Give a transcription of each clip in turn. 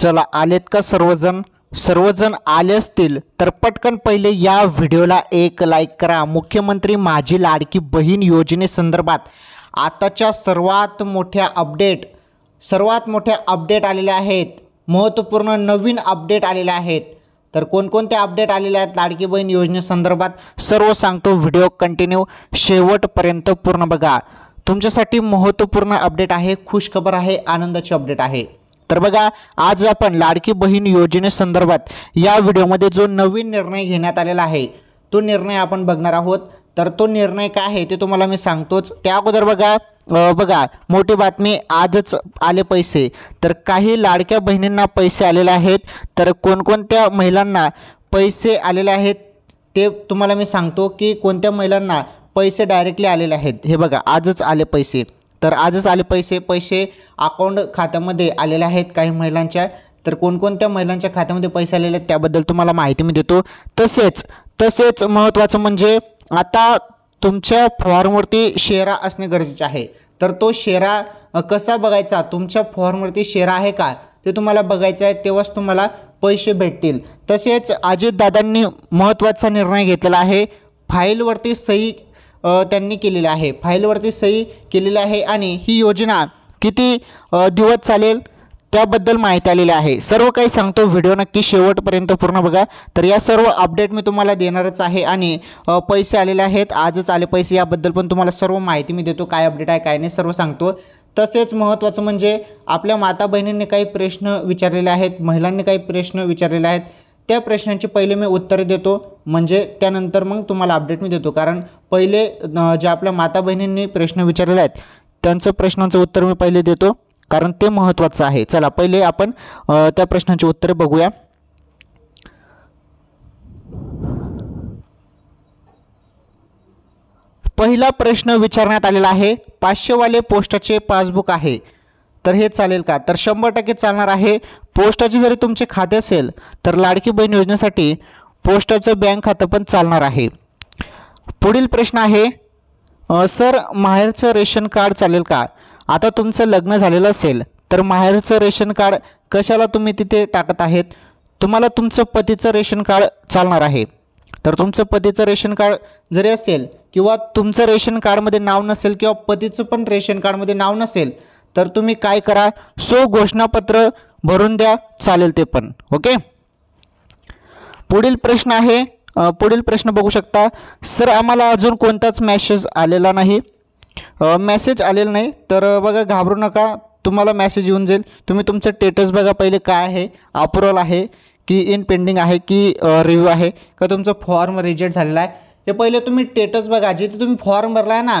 चला आलेत का सर्वजण? सर्वजण आले असतील तर पटकन पहिले या व्हिडिओला एक लाईक करा. मुख्यमंत्री माझी लाडकी बहीण योजनेसंदर्भात आताच्या सर्वात मोठ्या अपडेट सर्वात मोठ्या अपडेट आलेल्या आहेत. महत्त्वपूर्ण नवीन अपडेट आलेल्या आहेत. तर कोणकोणते अपडेट आलेले आहेत लाडकी बहीण योजनेसंदर्भात सर्व सांगतो व्हिडिओ कंटिन्यू शेवटपर्यंत पूर्ण बघा. तुमच्यासाठी महत्त्वपूर्ण अपडेट आहे खुशखबर आहे आनंदाची अपडेट आहे. तर बघा आज आपण लाडकी बहीण योजनेसंदर्भात या व्हिडिओमध्ये जो नवीन निर्णय घेण्यात आलेला आहे तो निर्णय आपण बघणार आहोत. तर तो निर्णय काय आहे ते तुम्हाला मी सांगतोच. त्या अगोदर बघा बघा मोठी बातमी आजच आले पैसे. तर काही लाडक्या बहिणींना पैसे आलेले आहेत. तर कोणकोणत्या महिलांना पैसे आलेले आहेत ते तुम्हाला मी सांगतो की कोणत्या महिलांना पैसे डायरेक्टली आलेले आहेत. हे बघा आजच आले पैसे. तर आजच आले पैसे. पैसे अकाउंट खात्यामध्ये आलेले आहेत काही महिलांच्या. तर कोणकोणत्या महिलांच्या खात्यामध्ये पैसे आलेले आहेत त्याबद्दल तुम्हाला माहिती मी देतो. तसेच तसेच महत्त्वाचं म्हणजे आता तुमच्या फॉर्मवरती शेरा असणे गरजेचे आहे. तर तो शेरा कसा बघायचा? तुमच्या फॉर्मवरती शेरा आहे का? ते तुम्हाला बघायचं आहे तेव्हाच तुम्हाला पैसे भेटतील. तसेच अजितदादांनी महत्त्वाचा निर्णय घेतलेला आहे. फाईलवरती सही त्यांनी केलेलं आहे. फाईलवरती सही केलेली आहे आणि ही योजना किती दिवस चालेल त्याबद्दल माहिती आलेली आहे. सर्व काही सांगतो व्हिडिओ नक्की शेवटपर्यंत पूर्ण बघा. तर या सर्व अपडेट मी तुम्हाला देणारच आहे आणि पैसे आलेले आहेत. आजच आले पैसे याबद्दल पण तुम्हाला सर्व माहिती मी देतो. काय अपडेट आहे काय नाही सर्व सांगतो. तसेच महत्त्वाचं म्हणजे आपल्या माता बहिणींनी काही प्रश्न विचारलेले आहेत महिलांनी काही प्रश्न विचारलेले आहेत. त्या प्रश्नांची पहिले मी उत्तरे देतो. म्हणजे त्यानंतर मग तुम्हाला अपडेट मी देतो. कारण पहिले जे ज्या आपल्या माता बहिणींनी प्रश्न विचारलेले आहेत त्यांचं प्रश्नांचं उत्तर मी पहिले देतो. कारण ते महत्त्वाचं आहे. चला पहिले आपण त्या प्रश्नांची उत्तरे बघूया. पहिला प्रश्न विचारण्यात आलेला आहे पाचशेवाले पोस्टाचे पासबुक आहे. तर हे चालेल का? तर शंभर टक्के चालणार आहे. पोस्टाचे जरी तुमचे खाते असेल तर लाडकी बहीण योजनेसाठी पोस्टाचं बँक खातं पण चालणार आहे. पुढील प्रश्न आहे सर माहेरचं रेशन कार्ड चालेल का? आता तुमचं लग्न झालेलं असेल तर माहेरचं रेशन कार्ड कशाला तुम्ही तिथे टाकत आहेत? तुम्हाला तुमचं पतीचं रेशन कार्ड चालणार आहे. तर तुमचं पतीचं रेशन कार्ड जरी असेल किंवा तुमचं रेशन कार्डमध्ये नाव नसेल किंवा पतीचं पण रेशन कार्डमध्ये नाव नसेल तर तुम्ही काय करा सो घोषणापत्र भरून द्या चालेल ते पण ओके पुढील प्रश्न आहे पुढील प्रश्न बघू शकता. सर आम्हाला अजून कोणताच मॅसेज आलेला नाही. मॅसेज आलेला नाही तर बघा घाबरू नका. तुम्हाला मॅसेज येऊन जाईल. तुम्ही तुमचं टेटस बघा पहिले काय आहे. अप्रुव्हल आहे की इन पेंडिंग आहे की रिव्ह्यू आहे. का तुमचं फॉर्म रिजेक्ट झालेला आहे. हे पहिले तुम्ही टेटस बघा. जिथे तुम्ही फॉर्म भरला आहे ना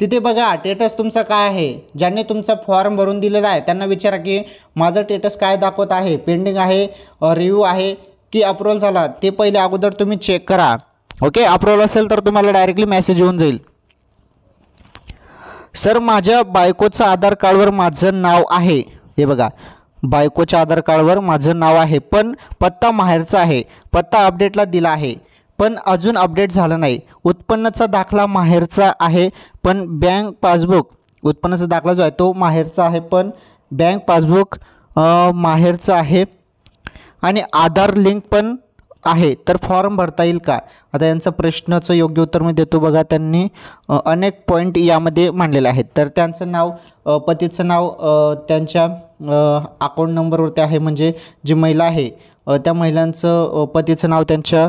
तिथे बघा टेटस तुमचा काय आहे? ज्यांनी तुमचा फॉर्म भरून दिलेला आहे त्यांना विचारा की माझं टेटस काय दाखवत आहे? पेंडिंग आहे रिव्ह्यू आहे की अप्रुव्हल झाला? ते पहिले अगोदर तुम्ही चेक करा. ओके अप्रुव्हल असेल तर तुम्हाला डायरेक्टली मेसेज येऊन जाईल. सर माझ्या बायकोचं आधार कार्डवर माझं नाव आहे. हे बघा बायकोच्या आधार कार्डवर माझं नाव आहे पण पत्ता माहेरचा आहे. पत्ता अपडेटला दिला आहे. पण अजून अपडेट झालं नाही. उत्पन्नाचा दाखला माहेरचा आहे पण बँक पासबुक उत्पन्नाचा दाखला जो आहे तो माहेरचा आहे पण बँक पासबुक माहेरचं आहे. आणि आधार लिंक पण आहे तर फॉर्म भरता येईल का? आता यांचं प्रश्नाचं योग्य उत्तर मी देतो बघा त्यांनी अनेक पॉईंट यामध्ये मांडलेले आहेत. तर त्यांचं नाव पतीचं नाव त्यांच्या अकाउंट नंबरवरती आहे म्हणजे जी महिला आहे त्या महिलांचं पतीचं नाव त्यांच्या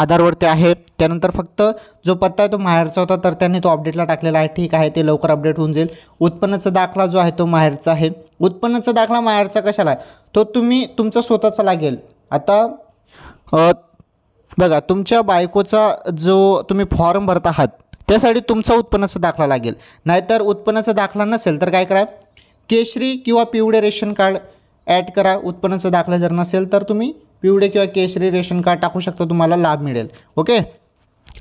आधारवरती आहे. त्यानंतर फक्त जो पत्ता आहे तो माहेरचा होता तर त्यांनी तो अपडेटला टाकलेला आहे. ठीक आहे ते लवकर अपडेट होऊन जाईल. उत्पन्नाचा दाखला जो आहे तो माहेरचा आहे. उत्पन्नाचा दाखला माहेरचा कशाला आहे? तो तुम्ही तुमचा स्वतःचा लागेल. आता बघा तुमच्या बायकोचा जो तुम्ही फॉर्म भरत आहात त्यासाठी तुमचा उत्पन्नाचा दाखला लागेल. नाहीतर उत्पन्नाचा दाखला नसेल तर काय करा? केशरी किंवा पिवळे रेशन कार्ड ॲड करा. उत्पन्नाचा दाखला जर नसेल तर तुम्ही पिवळे किंवा केशरी रेशन कार्ड टाकू शकता तुम्हाला लाभ मिळेल. ओके?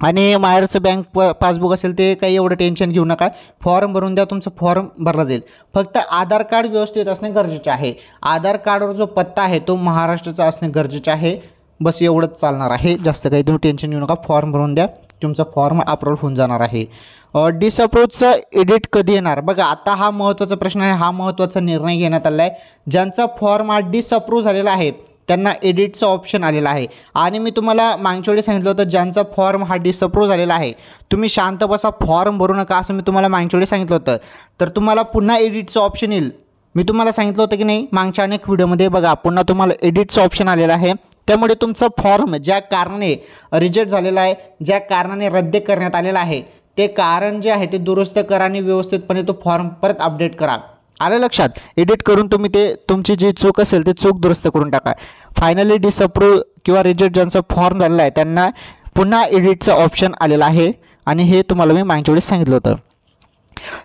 आणि माहेरचं बँक प पासबुक असेल ते काही एवढं टेन्शन घेऊ नका. फॉर्म भरून द्या तुमचं फॉर्म भरला जाईल. फक्त आधार कार्ड व्यवस्थित असणे गरजेचे आहे. आधार कार्डवर जो पत्ता आहे तो महाराष्ट्राचा असणे गरजेचे आहे. बस एवढंच चालणार आहे. जास्त काही तुम्ही टेन्शन घेऊ नका. फॉर्म भरून द्या. तुमचा फॉर्म अप्रूव्ह होऊन जाणार आहे. डिसअप्रूव्हचं एडिट कधी येणार? बघा आता हा महत्त्वाचा प्रश्न आहे हा महत्त्वाचा निर्णय घेण्यात आला आहे. ज्यांचा फॉर्म हा डिसअप्रूव्ह झालेला आहे त्यांना एडिटचं ऑप्शन आलेलं आहे. आणि मी तुम्हाला मागच्या वेळी सांगितलं होतं ज्यांचा फॉर्म हा डिसअप्रूव्ह झालेला आहे तुम्ही शांत बसा फॉर्म भरू नका असं मी तुम्हाला मागच्या वेळी सांगितलं होतं. तर तुम्हाला पुन्हा एडिटचं ऑप्शन येईल. मी तुम्हाला सांगितलं होतं की नाही मागच्या अनेक व्हिडिओमध्ये बघा पुन्हा तुम्हाला एडिटचं ऑप्शन आलेलं आहे. त्यामुळे तुमचा फॉर्म ज्या कारणाने रिजेक्ट झालेला आहे ज्या कारणाने रद्द करण्यात आलेला आहे ते कारण जे आहे ते दुरुस्त करा आणि व्यवस्थितपणे तो फॉर्म परत अपडेट करा. आलं लक्षात? एडिट करून तुम्ही ते तुमची जी चूक असेल ते चूक दुरुस्त करून टाका. फायनली डिसअप्रूव्ह किंवा रिजेक्ट ज्यांचा फॉर्म झालेला आहे त्यांना पुन्हा एडिटचं ऑप्शन आलेलं आहे आणि हे तुम्हाला मी मागच्या वेळेस सांगितलं होतं.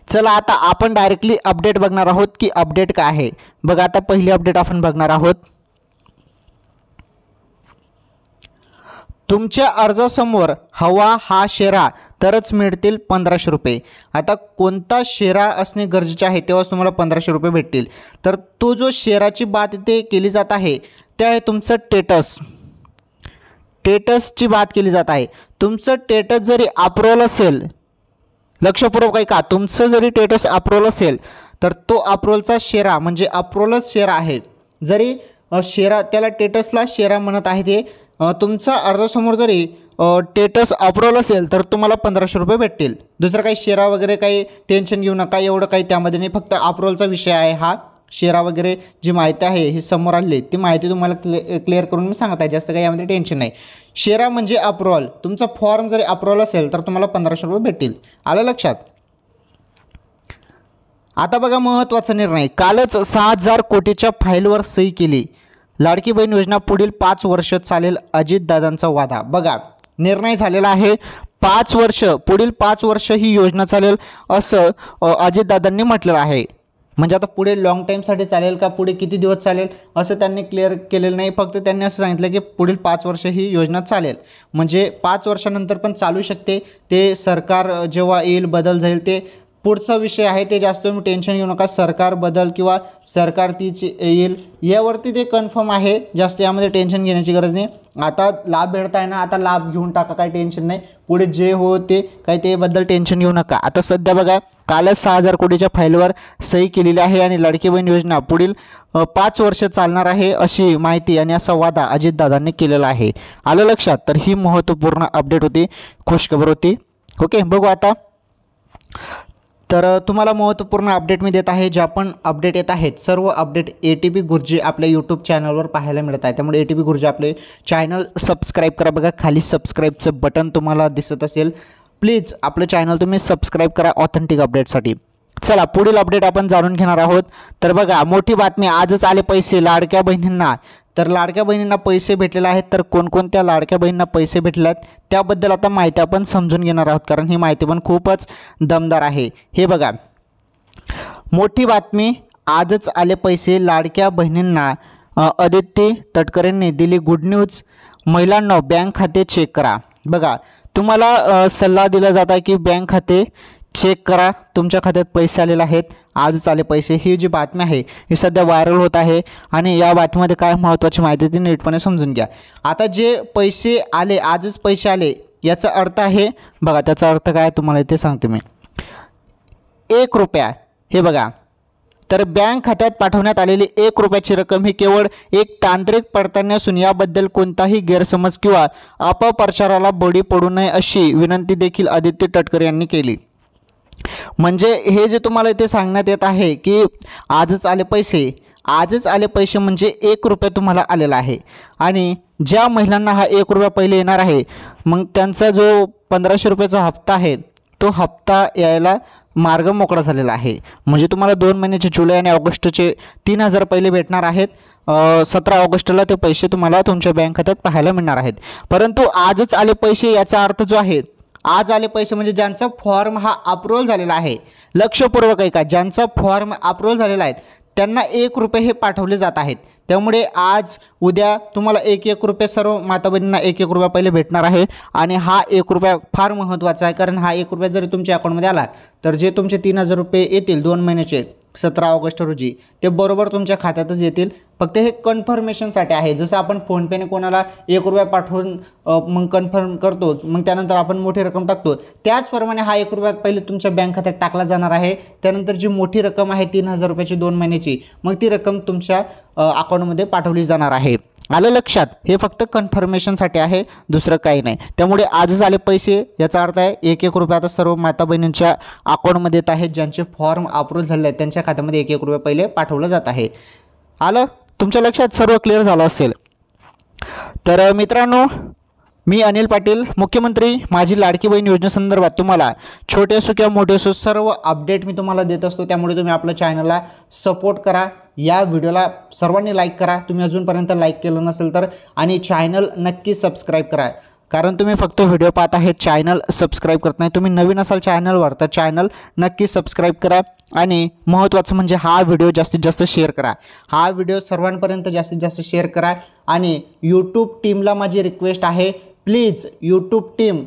चला आता आपण डायरेक्टली अपडेट बघणार आहोत की अपडेट काय आहे. बघा आता पहिली अपडेट आपण बघणार आहोत. तुमच्या अर्जासमोर हवा हा शेरा तरच मिळतील पंधराशे रुपये. आता कोणता शेरा असणे गरजेचे आहे तेव्हाच तुम्हाला पंधराशे रुपये भेटतील. तर तो जो शेराची बात इथे केली जात आहे ते आहे तुमचं टेटस. टेटसची बात केली जात आहे. तुमचं टेटस जरी अप्रोल असेल लक्षपूर्वक ऐका तुमचं जरी टेटस अप्रोल असेल तर तो अप्रोलचा शेरा म्हणजे अप्रोलच शेरा आहे. जरी शेरा त्याला टेटसला शेरा म्हणत आहे ते तुमचा अर्जासमोर जरी टेटस अप्रोल असेल तर तुम्हाला पंधराशे रुपये भेटतील. दुसरं काही शेरा वगैरे काही टेन्शन घेऊ नका एवढं काही त्यामध्ये नाही. फक्त अप्रोलचा विषय आहे हा. शेरा वगैरे जी माहिती आहे ही समोर आली ती माहिती तुम्हाला क्लिअर क्लिअर करून मी सांगत आहे जास्त काही यामध्ये टेन्शन नाही. शेरा म्हणजे अप्रोल तुमचा फॉर्म जरी अप्रोल असेल तर तुम्हाला पंधराशे रुपये भेटतील. आलं लक्षात? आता बघा महत्त्वाचा निर्णय. कालच सहा हजार कोटीच्या फाईलवर सही केली. लाडकी बहीण योजना पुढील पाच वर्ष चालेल अजितदादांचा वादा. बघा निर्णय झालेला आहे. पाच वर्ष पुढील पाच वर्ष ही योजना चालेल असं अजितदादांनी म्हटलेलं आहे. म्हणजे आता पुढे लाँग टाईमसाठी चालेल का पुढे किती दिवस चालेल असं त्यांनी क्लिअर केलेलं नाही. फक्त त्यांनी असं सांगितलं की पुढील पाच वर्ष ही योजना चालेल. म्हणजे पाच वर्षानंतर पण चालू शकते. ते सरकार जेव्हा येईल बदल जाईल ते पुढचा विषय आहे ते जास्त तुम्ही टेन्शन घेऊ नका. सरकार बदल किंवा सरकार तीच येईल यावरती ते कन्फर्म आहे. जास्त यामध्ये टेन्शन घेण्याची गरज नाही. आता लाभ भेटताय ना आता लाभ घेऊन टाका काही टेन्शन नाही. पुढे जे हो ते काही तेबद्दल टेन्शन घेऊ नका. आता सध्या बघा कालच सहा हजार कोटीच्या फाईलवर सही केलेली आहे आणि लाडकी बहीण योजना पुढील पाच वर्ष चालणार आहे अशी माहिती आणि असा वादा अजितदादांनी केलेला आहे. आलं लक्षात? तर ही महत्त्वपूर्ण अपडेट होती. खुशखबर होती. ओके बघू आता. तर तुम्हाला महत्त्वपूर्ण अपडेट मी देत आहे ज्या पण अपडेट येत आहेत सर्व अपडेट ए टी पी गुरुजी आपल्या यूट्यूब चॅनलवर पाहायला मिळत आहे. त्यामुळे ए टी पी गुरुजी आपले चॅनल सबस्क्राईब करा बघा. खाली सबस्क्राईबचं बटन तुम्हाला दिसत असेल. प्लीज आपलं चॅनल तुम्ही सबस्क्राईब करा ऑथेंटिक अपडेटसाठी चला पुढील अपडेट आपण जाणून घेणार आहोत. तर बघा मोठी बातमी आजच आले पैसे लाडक्या बहिणींना. तर लाडक्या बहिणींना पैसे भेटलेले आहेत तर कोणकोणत्या लाडक्या बहिणींना पैसे भेटले आहेत त्याबद्दल आता माहिती आपण समजून घेणार आहोत कारण ही माहिती पण खूपच दमदार आहे. हे बघा मोठी बातमी आजच आले पैसे लाडक्या बहिणींना. आदित्य तटकरेंनी दिली गुड न्यूज महिलांना बँक खाते चेक करा. बघा तुम्हाला सल्ला दिला जाता की बँक खाते चेक करा. तुमच्या खात्यात पैसे आलेले आहेत. आजच आले पैसे. ही जी बातमी आहे ही सध्या व्हायरल होत आहे आणि या बातमीमध्ये काय महत्त्वाची माहिती ती नीटपणे समजून घ्या. आता जे पैसे आले आजच पैसे आले याचा अर्थ आहे बघा त्याचा अर्थ काय आहे तुम्हाला इथे सांगते मी. एक रुपया. हे बघा. तर बँक खात्यात पाठवण्यात आलेली एक रुपयाची रक्कम ही केवळ एक तांत्रिक पडताळणी असून याबद्दल कोणताही गैरसमज किंवा अपप्रचाराला बळी पडू नये अशी विनंती देखील आदित्य टटकर यांनी केली. म्हणजे हे जे तुम्हाला इथे सांगण्यात येत आहे की आजच आले पैसे आजच आले पैसे म्हणजे एक रुपये तुम्हाला आलेला आहे. आणि ज्या महिलांना हा एक रुपया पहिले येणार आहे मग त्यांचा जो पंधराशे रुपयाचा हप्ता आहे तो हप्ता यायला मार्ग मोकळा झालेला आहे. म्हणजे तुम्हाला दोन महिन्याचे जुलै आणि ऑगस्टचे तीन हजार पहिले भेटणार आहेत. सतरा ऑगस्टला ते पैसे तुम्हाला तुमच्या बँक खात्यात पाहायला मिळणार आहेत. परंतु आजच आले पैसे याचा अर्थ जो आहे आज आले पैसे म्हणजे ज्यांचा फॉर्म हा अप्रूव्हल झालेला आहे. लक्षपूर्वक ऐका ज्यांचा फॉर्म अप्रूव्हल झालेला आहे त्यांना एक रुपये हे पाठवले जात आहेत. त्यामुळे आज उद्या तुम्हाला एक एक रुपये सर्व माता बहिणींना एक एक रुपया पहिले भेटणार आहे. आणि हा एक रुपया फार महत्त्वाचा आहे कारण हा एक रुपया जरी तुमच्या अकाउंटमध्ये आला तर जे तुमचे तीन हजार रुपये येतील दोन महिन्याचे सतरा ऑगस्ट रोजी. ते बरोबर तुमच्या खात्यातच येतील. फक्त हे कन्फर्मेशनसाठी आहे. जसं आपण फोनपेने कोणाला एक रुपया पाठवून मग कन्फर्म करतो मग त्यानंतर आपण मोठी रक्कम टाकतो. त्याचप्रमाणे हा एक रुपयात पहिले तुमच्या बँक खात्यात टाकला जाणार आहे. त्यानंतर जी मोठी रक्कम आहे तीन हजार रुपयाची दोन महिन्याची मग ती रक्कम तुमच्या अकाउंटमध्ये पाठवली जाणार आहे. आलं लक्षात? हे फक्त कन्फर्मेशनसाठी आहे दुसरं काही नाही. त्यामुळे आजच आले पैसे याचा अर्थ आहे एक एक रुपये आता सर्व माता बहिणींच्या अकाउंटमध्ये येत आहेत ज्यांचे फॉर्म अप्रूव्ह झाले आहेत त्यांच्या खात्यामध्ये एक एक रुपये पहिले पाठवलं जात आहे. आलं? तुमच्या लक्षात सर्व क्लिअर झालं असेल. तर मित्रांनो मी अनिल पाटील मुख्यमंत्री माझी लाडकी बहीण योजनेसंदर्भात तुम्हाला छोटे असो किंवा मोठे असो सर्व अपडेट मी तुम्हाला देत असतो. त्यामुळे तुम्ही आपल्या चॅनलला सपोर्ट करा. या व्हिडिओला सर्वांनी लाईक करा. तुम्ही अजूनपर्यंत लाईक केलं नसेल तर आणि चॅनल नक्की सबस्क्राईब करा. कारण तुम्ही फक्त व्हिडिओ पाहत आहे चॅनल सबस्क्राईब करत नाही. तुम्ही नवीन असाल चॅनलवर तर चॅनल नक्की सबस्क्राईब करा. आणि महत्त्वाचं म्हणजे हा व्हिडिओ जास्तीत जास्त शेअर करा. हा व्हिडिओ सर्वांपर्यंत जास्तीत जास्त शेअर करा. आणि यूट्यूब टीमला माझी रिक्वेस्ट आहे प्लीज यूट्यूब टीम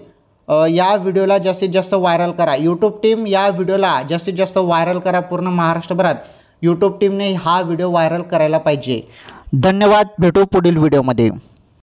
या व्हिडिओला जास्तीत जास्त व्हायरल करा. यूट्यूब टीम या व्हिडिओला जास्तीत जास्त व्हायरल करा पूर्ण महाराष्ट्रभरात यूट्यूब टीमने हा व्हिडिओ व्हायरल करायला पाहिजे. धन्यवाद. भेटू पुढील व्हिडिओमध्ये.